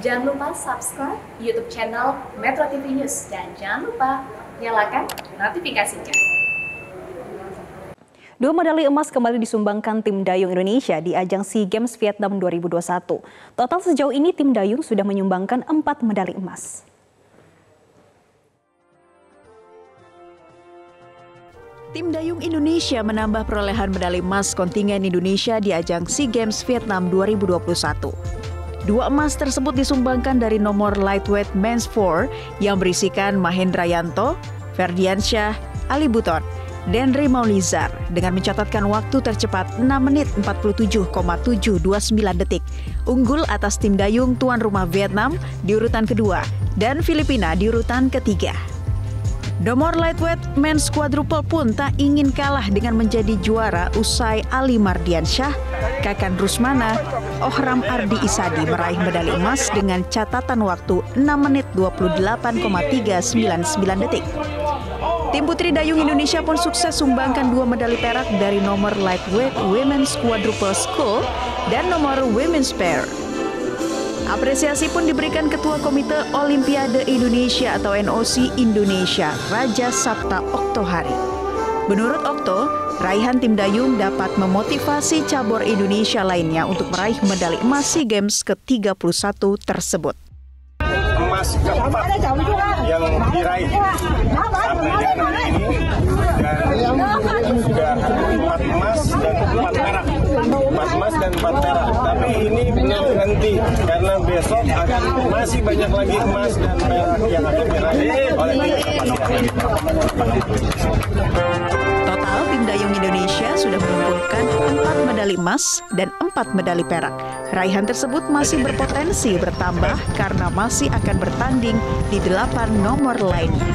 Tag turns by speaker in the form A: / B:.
A: Jangan lupa subscribe YouTube channel Metro TV News dan jangan lupa nyalakan notifikasinya.
B: Dua medali emas kembali disumbangkan tim dayung Indonesia di ajang SEA Games Vietnam 2021. Total sejauh ini tim dayung sudah menyumbangkan empat medali emas.
C: Tim dayung Indonesia menambah perolehan medali emas kontingen Indonesia di ajang SEA Games Vietnam 2021. Dua emas tersebut disumbangkan dari nomor lightweight men's 4 yang berisikan Mahendra Yanto, Ferdiansyah, Ali Buton, dan Maulizar dengan mencatatkan waktu tercepat 6 menit 47,729 detik. Unggul atas tim dayung tuan rumah Vietnam di urutan kedua dan Filipina di urutan ketiga. Nomor lightweight men's quadruple pun tak ingin kalah dengan menjadi juara usai Ali Mardiansyah, Kakan Rusmana, Ohram Ardi Isadi meraih medali emas dengan catatan waktu 6 menit 28,399 detik. Tim Putri Dayung Indonesia pun sukses sumbangkan dua medali perak dari nomor lightweight women's quadruple school dan nomor women's pair. Apresiasi pun diberikan Ketua Komite Olimpiade Indonesia atau NOC Indonesia, Raja Sabta Oktohari. Menurut Okto, raihan tim dayung dapat memotivasi cabur Indonesia lainnya untuk meraih medali emas SEA Games ke-31 tersebut.
D: Emas keempat yang diraih sampai dengan ini dan juga empat emas dan empat perak empat emas empat perak tapi ini belum berhenti karena besok akan masih banyak lagi emas dan perak yang akan diraih oleh
C: Total tim dayung Indonesia sudah mengumpulkan empat medali emas dan empat medali perak. Raihan tersebut masih berpotensi bertambah karena masih akan bertanding di delapan nomor lainnya.